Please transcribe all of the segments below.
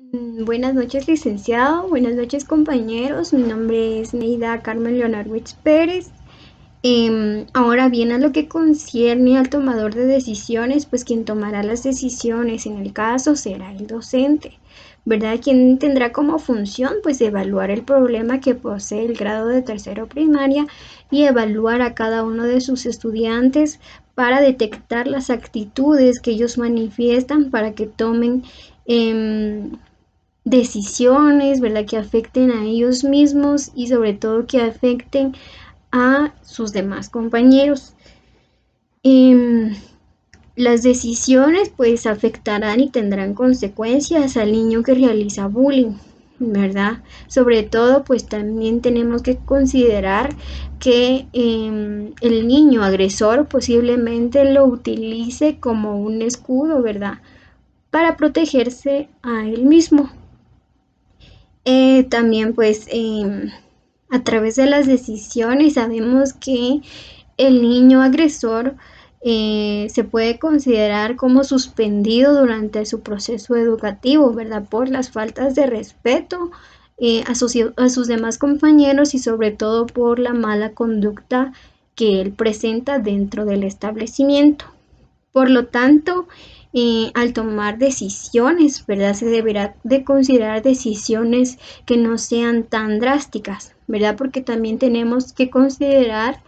Mm, buenas noches, licenciado. Buenas noches, compañeros. Mi nombre es Neida Carmen Leonardo Pérez. Em, ahora bien, a lo que concierne al tomador de decisiones, pues quien tomará las decisiones en el caso será el docente, ¿verdad? Quien tendrá como función, pues, evaluar el problema que posee el grado de tercero primaria y evaluar a cada uno de sus estudiantes para detectar las actitudes que ellos manifiestan para que tomen em, decisiones, ¿verdad? Que afecten a ellos mismos y sobre todo que afecten a sus demás compañeros. Em, las decisiones pues afectarán y tendrán consecuencias al niño que realiza bullying, ¿verdad? Sobre todo pues también tenemos que considerar que em, el niño agresor posiblemente lo utilice como un escudo, ¿verdad? Para protegerse a él mismo. Eh, también pues em, a través de las decisiones sabemos que el niño agresor eh, se puede considerar como suspendido durante su proceso educativo, ¿verdad? Por las faltas de respeto eh, a, sus, demás compañeros y sobre todo por la mala conducta que él presenta dentro del establecimiento. Por lo tanto, eh, al tomar decisiones, ¿verdad? Se deberá de considerar decisiones que no sean tan drásticas, ¿verdad? Porque también tenemos que considerar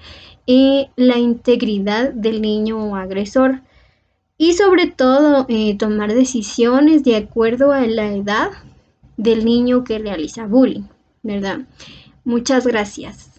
eh, la integridad del niño agresor y sobre todo eh, tomar decisiones de acuerdo a la edad del niño que realiza bullying, ¿verdad? Muchas gracias.